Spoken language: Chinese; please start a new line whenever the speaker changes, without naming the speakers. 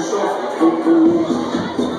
说。不哭